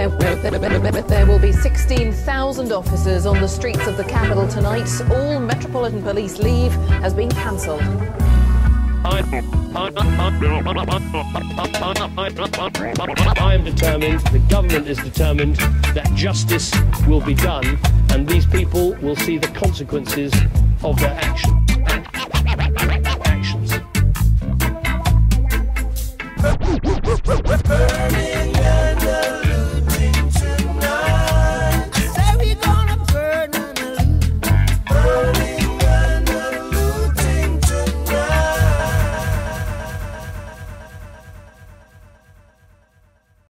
There will be 16,000 officers on the streets of the capital tonight. All Metropolitan Police leave has been cancelled. I am determined, the government is determined that justice will be done and these people will see the consequences of their actions.